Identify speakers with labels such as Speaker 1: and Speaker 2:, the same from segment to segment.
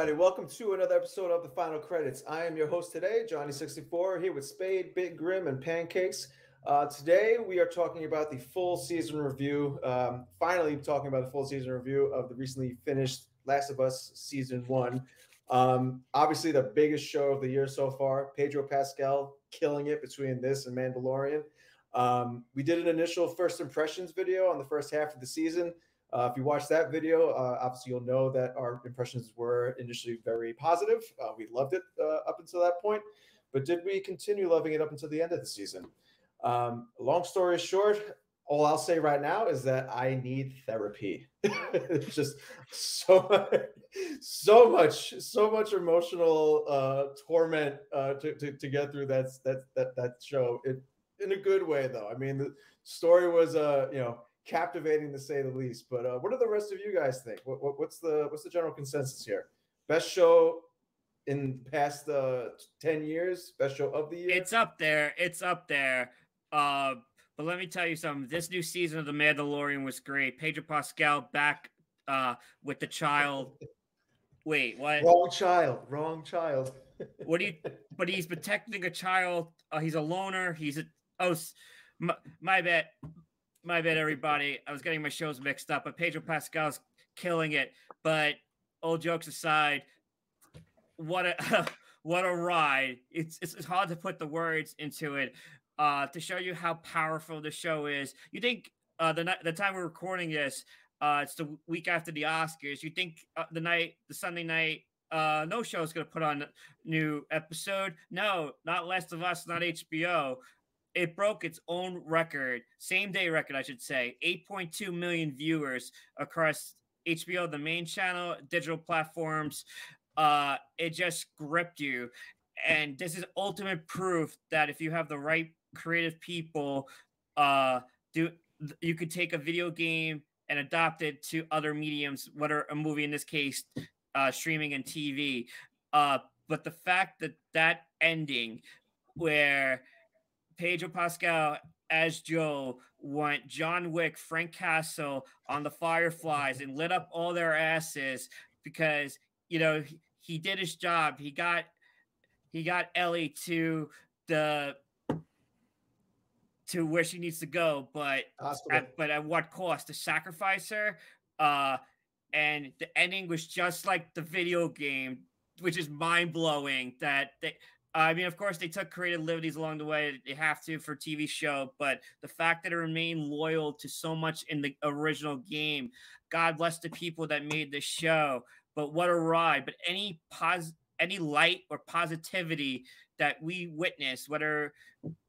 Speaker 1: everybody. Welcome to another episode of the Final Credits. I am your host today, Johnny64, here with Spade, Big Grim, and Pancakes. Uh, today, we are talking about the full season review. Um, finally, talking about the full season review of the recently finished Last of Us season one. Um, obviously, the biggest show of the year so far. Pedro Pascal killing it between this and Mandalorian. Um, we did an initial first impressions video on the first half of the season. Uh, if you watch that video, uh, obviously you'll know that our impressions were initially very positive. Uh, we loved it uh, up until that point, but did we continue loving it up until the end of the season? Um, long story short, all I'll say right now is that I need therapy. it's just so much, so much, so much emotional uh, torment uh, to, to, to get through that that that that show. It in a good way though. I mean, the story was uh you know captivating to say the least. But uh, what do the rest of you guys think? What, what, what's the what's the general consensus here? Best show in past uh, 10 years? Best show of the year?
Speaker 2: It's up there. It's up there. Uh, but let me tell you something. This new season of the mandalorian was great. Pedro pascal back uh, with the child. Wait what?
Speaker 1: Wrong child. Wrong child.
Speaker 2: What do you but he's protecting a child. Uh, he's a loner. He's a oh my, my bad my bad, everybody. I was getting my shows mixed up, but Pedro Pascal's killing it. But all jokes aside, what a what a ride! It's, it's, it's hard to put the words into it uh, to show you how powerful the show is. You think uh, the the time we're recording this, uh, it's the week after the Oscars. You think uh, the night, the Sunday night uh, no show is going to put on a new episode. No, not Last of Us, not HBO it broke its own record, same day record, I should say, 8.2 million viewers across HBO, the main channel, digital platforms. Uh, it just gripped you. And this is ultimate proof that if you have the right creative people, uh, do you could take a video game and adopt it to other mediums, whether a movie in this case, uh, streaming and TV. Uh, but the fact that that ending, where Pedro Pascal as Joe went John Wick, Frank Castle on the Fireflies and lit up all their asses because you know he, he did his job. He got he got Ellie to the to where she needs to go, but at, but at what cost? To sacrifice her. Uh, and the ending was just like the video game, which is mind blowing. That they I mean, of course, they took creative liberties along the way. They have to for TV show, but the fact that it remained loyal to so much in the original game, God bless the people that made the show. But what a ride! But any pos, any light or positivity that we witnessed, whether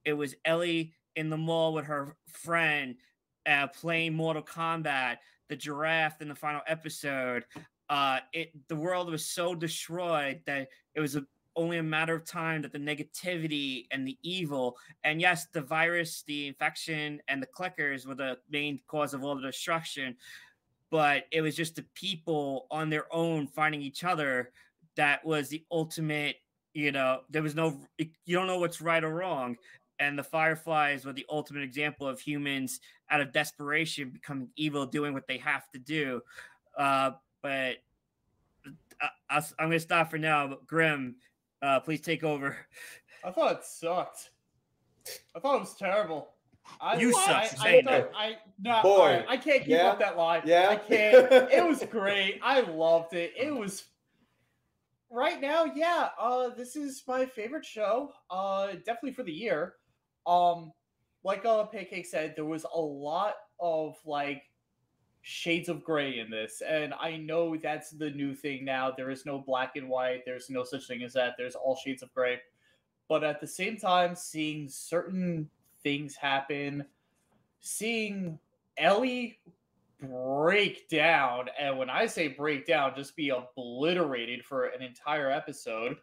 Speaker 2: it was Ellie in the mall with her friend uh, playing Mortal Kombat, the giraffe in the final episode, uh, it the world was so destroyed that it was a only a matter of time that the negativity and the evil, and yes, the virus, the infection, and the clickers were the main cause of all the destruction. But it was just the people on their own finding each other that was the ultimate. You know, there was no, you don't know what's right or wrong. And the Fireflies were the ultimate example of humans out of desperation becoming evil, doing what they have to do. Uh, but I, am going to stop for now. But Grim, uh, please take over.
Speaker 3: I thought it sucked. I thought it was terrible. I,
Speaker 2: you suck.
Speaker 3: I, I, I, I, no, Boy, I can't keep yeah. up that line.
Speaker 1: Yeah,
Speaker 3: I can't. it was great. I loved it. It was right now. Yeah, uh, this is my favorite show. Uh, definitely for the year. Um, like uh, Pancake said, there was a lot of like shades of gray in this. And I know that's the new thing now. There is no black and white, there's no such thing as that. There's all shades of gray. But at the same time, seeing certain things happen, seeing Ellie break down, and when I say break down, just be obliterated for an entire episode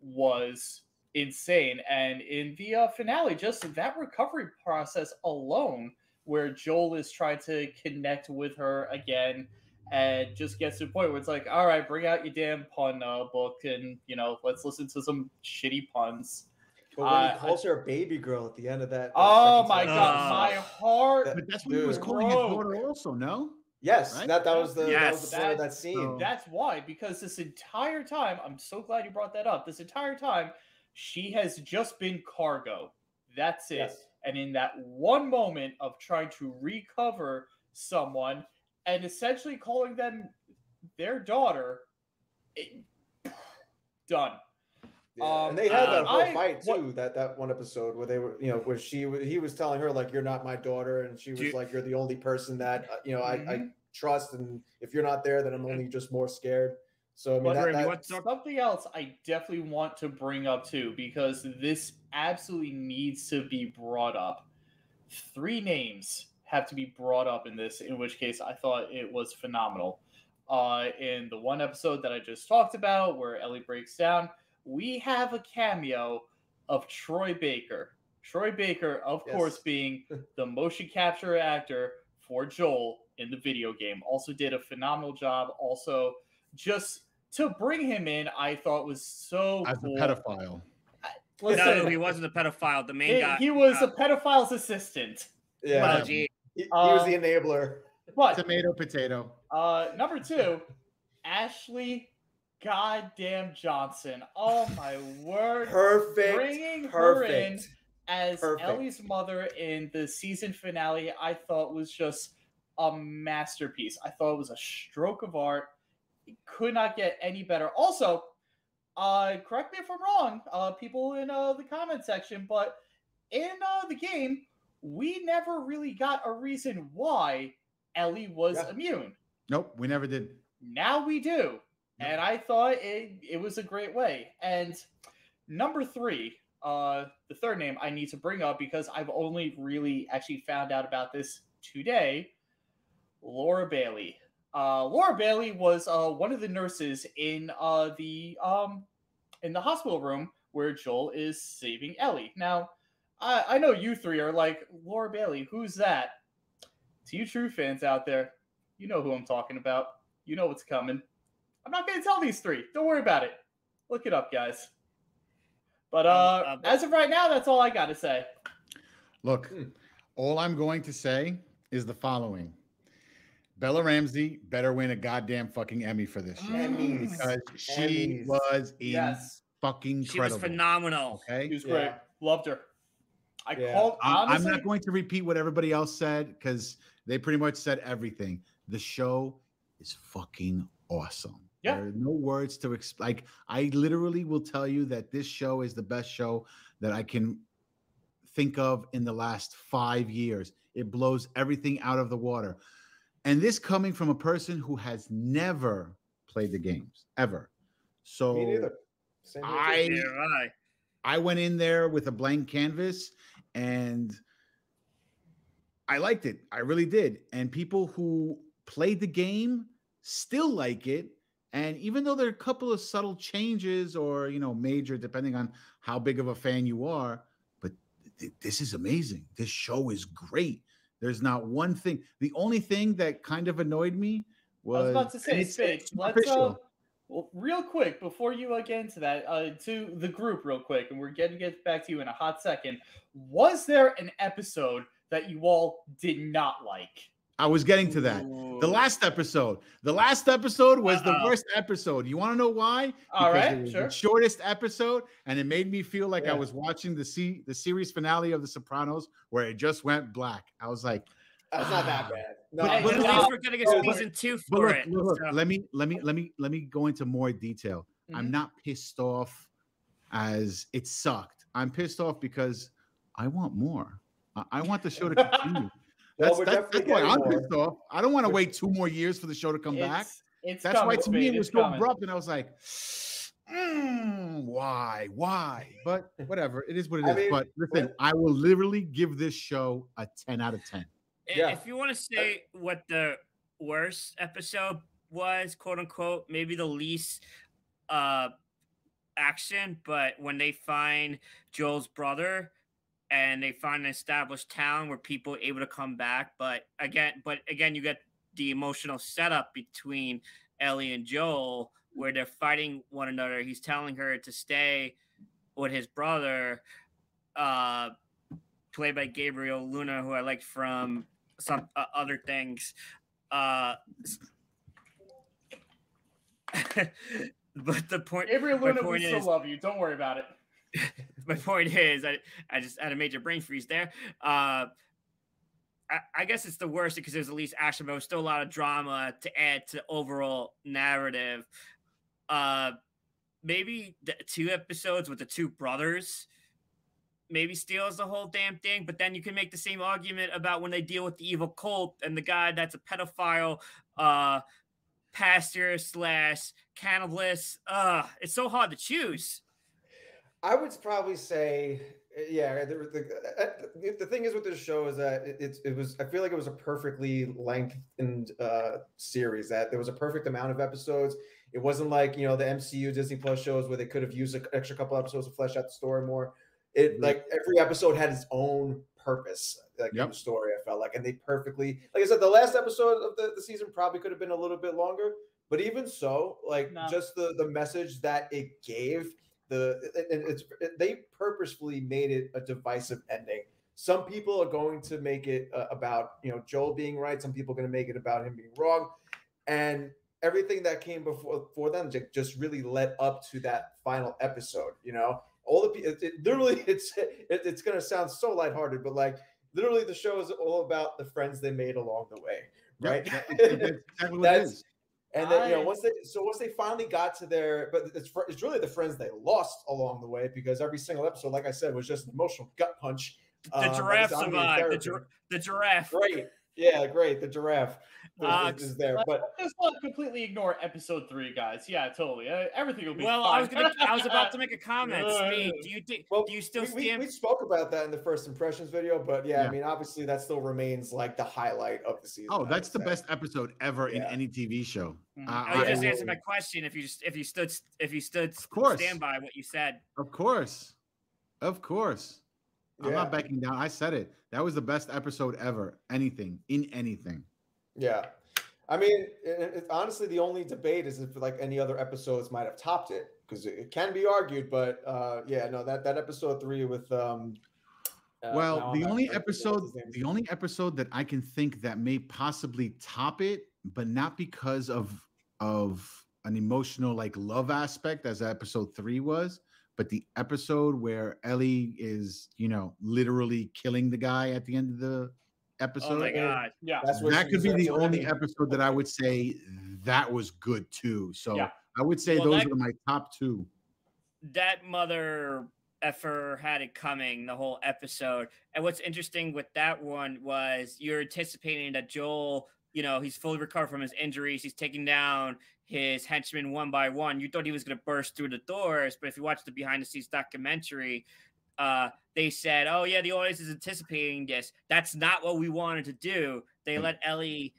Speaker 3: was insane. And in the uh, finale, just that recovery process alone where Joel is trying to connect with her again and just gets to the point where it's like, all right, bring out your damn pun uh, book and, you know, let's listen to some shitty puns.
Speaker 1: But when uh, he calls her a baby girl at the end of that. that
Speaker 3: oh my god, my heart.
Speaker 4: But that's what he was calling his daughter also, no?
Speaker 1: Yes,
Speaker 4: Right?
Speaker 1: that that was the that was the point of that scene.
Speaker 4: Oh.
Speaker 3: That's why, because this entire time, I'm so glad you brought that up. This entire time, she has just been cargo. That's it.
Speaker 1: Yes.
Speaker 3: And in that one moment of trying to recover someone and essentially calling them their daughter, it, done.
Speaker 1: Yeah,
Speaker 3: Um,
Speaker 1: and they had that
Speaker 3: uh,
Speaker 1: whole
Speaker 3: I-
Speaker 1: fight
Speaker 3: what-
Speaker 1: too. That that one episode where they were, you know, where she he was telling her like, "You're not my daughter," and she was
Speaker 2: you-
Speaker 1: like, "You're the only person that uh, you know I, I
Speaker 3: Mhm.
Speaker 1: trust, and if you're not there, then I'm only just more scared." So I mean,
Speaker 3: But
Speaker 1: that,
Speaker 2: Grim, you want to talk-
Speaker 3: Something else I definitely want to bring up too, because this absolutely needs to be brought up. Three names have to be brought up in this, in which case I thought it was phenomenal. Uh, in the one episode that I just talked about, where Ellie breaks down, we have a cameo of Troy Baker. Troy Baker, of
Speaker 1: Yes.
Speaker 3: course, being the motion capture actor for Joel in the video game, also did a phenomenal job. Also, just to bring him in, I thought was so
Speaker 4: As a
Speaker 3: cool.
Speaker 4: pedophile.
Speaker 3: Listen,
Speaker 2: no, he wasn't a pedophile. The main
Speaker 3: he,
Speaker 2: guy.
Speaker 3: he was
Speaker 2: uh,
Speaker 3: a pedophile's assistant.
Speaker 1: yeah,
Speaker 2: oh, gee.
Speaker 1: he, he was
Speaker 3: Uh,
Speaker 1: the enabler.
Speaker 3: But
Speaker 4: Tomato, potato.
Speaker 3: uh, number two, Ashley Goddamn Johnson. Oh my word!
Speaker 1: Perfect,
Speaker 3: bringing her in as
Speaker 1: Perfect.
Speaker 3: Ellie's mother in the season finale, I thought was just a masterpiece. I thought it was a stroke of art. Could not get any better. Also, uh, correct me if I'm wrong, uh, people in uh, the comment section, but in uh, the game, we never really got a reason why Ellie was
Speaker 1: Yeah.
Speaker 3: immune.
Speaker 4: Nope, we never did.
Speaker 3: Now we do. And I thought it, it was a great way. And number three, uh, the third name I need to bring up because I've only really actually found out about this today Laura Bailey. Uh, Laura Bailey was uh, one of the nurses in uh, the um, in the hospital room where Joel is saving Ellie. Now, I, I know you three are like Laura Bailey. Who's that? To you true fans out there, you know who I'm talking about. You know what's coming. I'm not going to tell these three. Don't worry about it. Look it up, guys. But uh,
Speaker 2: Um, uh,
Speaker 3: as of right now, that's all I got to say.
Speaker 4: Look,
Speaker 1: Hmm.
Speaker 4: all I'm going to say is the following. Bella Ramsey better win a goddamn fucking Emmy for this shit.
Speaker 1: Emmys.
Speaker 4: Because she
Speaker 1: Emmys.
Speaker 4: was in
Speaker 3: Yes,
Speaker 4: fucking
Speaker 2: She was
Speaker 4: incredible.
Speaker 2: phenomenal.
Speaker 4: Okay.
Speaker 3: she was great.
Speaker 1: Yeah.
Speaker 3: Loved her. I
Speaker 1: Yeah.
Speaker 3: called.
Speaker 4: I'm, I'm
Speaker 3: Honestly,
Speaker 4: not going to repeat what everybody else said because they pretty much said everything. The show is fucking awesome.
Speaker 3: Yeah.
Speaker 4: There are no words to explain. Like, I literally will tell you that this show is the best show that I can think of in the last five years. It blows everything out of the water. And this coming from a person who has never played the games ever. So
Speaker 1: Me neither. Same here.
Speaker 4: I I went in there with a blank canvas and I liked it. I really did. And people who played the game still like it. And even though there are a couple of subtle changes or, you know, major, depending on how big of a fan you are, but th- this is amazing. This show is great. There's not one thing. The only thing that kind of annoyed me was,
Speaker 3: I
Speaker 4: was,
Speaker 3: about to say,
Speaker 4: it's
Speaker 3: let's uh, well, real quick before you uh, get into that, uh, to the group, real quick, and we're getting get back to you in a hot second. Was there an episode that you all did not like?
Speaker 4: I was getting to that. The last episode. The last episode was the
Speaker 2: Uh-oh.
Speaker 4: worst episode. You want to know why?
Speaker 3: All
Speaker 4: Because
Speaker 3: right,
Speaker 4: it was
Speaker 3: sure.
Speaker 4: the shortest episode, and it made me feel like I was watching the se- the series finale of The Sopranos, where it just went black. I was like,
Speaker 1: That's not that bad. No,
Speaker 4: But-
Speaker 2: Hey,
Speaker 4: but
Speaker 2: at least we're getting a
Speaker 1: but look-
Speaker 2: season two for
Speaker 4: look,
Speaker 2: it.
Speaker 4: look, look,
Speaker 2: so-
Speaker 4: let me let me let me let me go into more detail. I'm
Speaker 3: Mhm.
Speaker 4: not pissed off as it sucked. I'm pissed off because I want more. I, I want the show to continue.
Speaker 1: Well,
Speaker 4: That's,
Speaker 1: we're
Speaker 4: that's, that's why I'm
Speaker 1: more.
Speaker 4: pissed off. I don't want to wait two more years for the show to come back.
Speaker 3: It's, it's
Speaker 4: That's why to me it was so
Speaker 3: coming.
Speaker 4: abrupt, and I was like, "Mm, "Why? Why?" But whatever, it is what it
Speaker 1: I
Speaker 4: is.
Speaker 1: mean,
Speaker 4: but listen,
Speaker 1: what-
Speaker 4: I will literally give this show a ten out of ten.
Speaker 1: Yeah.
Speaker 2: If you want to say what the worst episode was, quote unquote, maybe the least uh action, but when they find Joel's brother and they find an established town where people are able to come back, but again, but again, you get the emotional setup between Ellie and Joel where they're fighting one another. He's telling her to stay with his brother, uh, played by Gabriel Luna, who I liked from some uh, other things. Uh, but the point,
Speaker 3: Gabriel Luna, we
Speaker 2: point
Speaker 3: still
Speaker 2: is,
Speaker 3: love you. Don't worry about it.
Speaker 2: my point is, I, I just had a major brain freeze there. Uh, I, I guess it's the worst because there's at least action, but there's still a lot of drama to add to the overall narrative. Uh, maybe the two episodes with the two brothers maybe steals the whole damn thing. But then you can make the same argument about when they deal with the evil cult and the guy that's a pedophile, uh, pastor slash cannibalist. Uh, it's so hard to choose.
Speaker 1: I would probably say, uh, yeah. The, the, uh, the thing is with this show is that it, it, it was. I feel like it was a perfectly lengthened uh, series. That there was a perfect amount of episodes. It wasn't like you know the MCU Disney Plus shows where they could have used an extra couple episodes to flesh out the story more. It
Speaker 4: Mhm.
Speaker 1: like every episode had its own purpose, like in
Speaker 4: Yep.
Speaker 1: the story. I felt like, and they perfectly, like I said, the last episode of the, the season probably could have been a little bit longer, but even so, like
Speaker 3: No.
Speaker 1: just the the message that it gave, the it, it- it's it, they purposefully made it a divisive ending. Some people are going to make it uh, about you know Joel being right. Some people are going to make it about him being wrong, and everything that came before for them just really led up to that final episode. You know, all the it, it, literally it's it, it's going to sound so lighthearted, but like literally the show is all about the friends they made along the way, right?
Speaker 4: that- that's
Speaker 1: That's-. And then you know once they so once they finally got to their but it's it's really the friends they lost along the way because every single episode, like I said, was just an emotional gut punch.
Speaker 2: The
Speaker 1: um,
Speaker 2: giraffe survived. The, gir- the giraffe.
Speaker 1: Great, yeah, great. The giraffe is,
Speaker 2: Uh,
Speaker 1: is- is there, but
Speaker 3: Just not completely ignore episode three, guys. Yeah, totally. Uh, everything will be
Speaker 2: Well,
Speaker 3: fine.
Speaker 2: I was gonna. I was about to make a comment. Speed, do you think?
Speaker 1: well,
Speaker 2: do you still
Speaker 1: we, we,
Speaker 2: stand?
Speaker 1: we spoke about that in the first impressions video, but yeah,
Speaker 4: Yeah.
Speaker 1: I mean, obviously that still remains like the highlight of the season.
Speaker 4: Oh, that's the
Speaker 1: say.
Speaker 4: best episode ever in any TV show.
Speaker 3: Mhm.
Speaker 4: Uh,
Speaker 2: I was
Speaker 4: I
Speaker 2: just
Speaker 4: will-
Speaker 2: answering my question. If you just if you stood if you stood
Speaker 4: Of course.
Speaker 2: stand by what you said.
Speaker 4: Of course. Of course. I'm not backing down. I said it. That was the best episode ever. Anything. In anything.
Speaker 1: Yeah. I mean, it, it, honestly, the only debate is if like any other episodes might have topped it because it, can be argued. But uh, yeah, no, that that episode three with um. uh,
Speaker 4: well,
Speaker 1: I'm
Speaker 4: the only
Speaker 1: what's
Speaker 4: episode the only episode that I can think that may possibly top it, but not because of of an emotional like love aspect as episode 3 was, but the episode where Ellie is, you know, literally killing the guy at the end of the episode.
Speaker 2: Oh my god!
Speaker 3: Yeah.
Speaker 1: That's
Speaker 4: that
Speaker 1: she
Speaker 4: could be the
Speaker 1: it. I
Speaker 4: only
Speaker 1: mean,
Speaker 4: episode that I would say that was good too. So
Speaker 3: Yeah.
Speaker 4: I would say
Speaker 2: Well,
Speaker 4: those
Speaker 2: that-
Speaker 4: are my top two.
Speaker 2: That mother effer had it coming the whole episode. And what's interesting with that one was you're anticipating that Joel, you know, he's fully recovered from his injuries. He's taking down his henchmen one by one. You thought he was going to burst through the doors, but if you watch the behind the scenes documentary, uh, they said, "Oh yeah, the audience is anticipating this. That's not what we wanted to do." They let Ellie.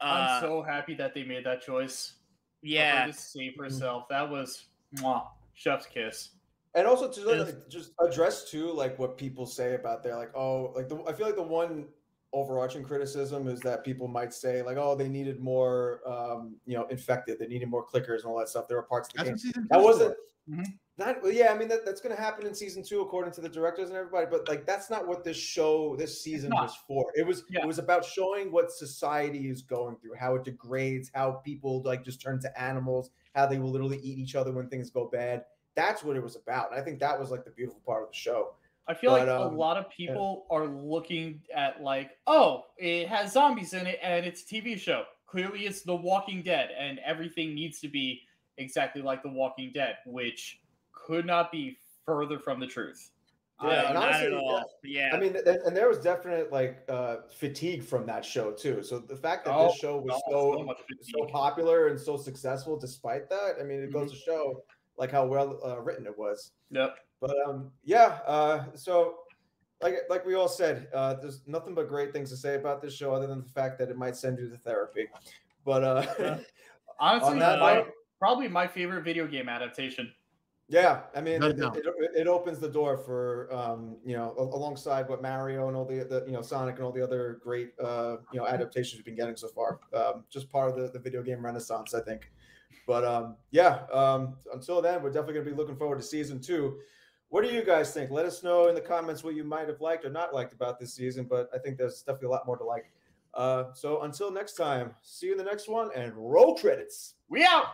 Speaker 2: Uh,
Speaker 3: I'm so happy that they made that choice.
Speaker 2: yeah,
Speaker 3: to save herself. That was mwah, chef's kiss.
Speaker 1: And also to like, just address too, like what people say about their like, oh, like the I feel like the one overarching criticism is that people might say like, oh, they needed more, um, you know, infected, they needed more clickers and all that stuff. There were parts of the
Speaker 4: That's
Speaker 1: game that wasn't.
Speaker 3: Mhm.
Speaker 1: not well, yeah i mean that, that's going to happen in season two according to the directors and everybody but like that's not what this show this season was for it was
Speaker 3: Yeah.
Speaker 1: it was about showing what society is going through how it degrades how people like just turn to animals how they will literally eat each other when things go bad that's what it was about and i think that was like the beautiful part of the show
Speaker 3: I feel
Speaker 1: But,
Speaker 3: like
Speaker 1: um,
Speaker 3: a lot of people are looking at like, oh, it has zombies in it and it's a TV show. Clearly, it's The Walking Dead, and everything needs to be exactly like The Walking Dead, which could not be further from the truth.
Speaker 1: Yeah,
Speaker 2: Uh,
Speaker 1: and
Speaker 2: not
Speaker 1: honestly,
Speaker 2: at all. Yeah,
Speaker 1: i mean th- and there was definite like uh fatigue from that show too so the fact that
Speaker 3: Oh,
Speaker 1: this show was
Speaker 3: Oh,
Speaker 1: so
Speaker 3: so
Speaker 1: so popular and so successful despite that. I mean, it goes to show like how well uh, written it was.
Speaker 3: Yep.
Speaker 1: But um, yeah. Uh, so like like we all said, uh, there's nothing but great things to say about this show, other than the fact that it might send you to therapy. But uh,
Speaker 3: Yeah. Honestly,
Speaker 1: on that
Speaker 3: my, probably my favorite video game adaptation.
Speaker 1: yeah, I mean,
Speaker 4: No
Speaker 1: it,
Speaker 4: doubt.
Speaker 1: it, it, it opens the door for um, you know, alongside what Mario and all the, the you know Sonic and all the other great uh, you know adaptations we've been getting so far. Um, just part of the, the video game renaissance, I think. But um, yeah, um, until then, we're definitely going to be looking forward to season two. What do you guys think? Let us know in the comments what you might have liked or not liked about this season. But I think there's definitely a lot more to like. Uh, so until next time, see you in the next one and roll credits.
Speaker 3: We out.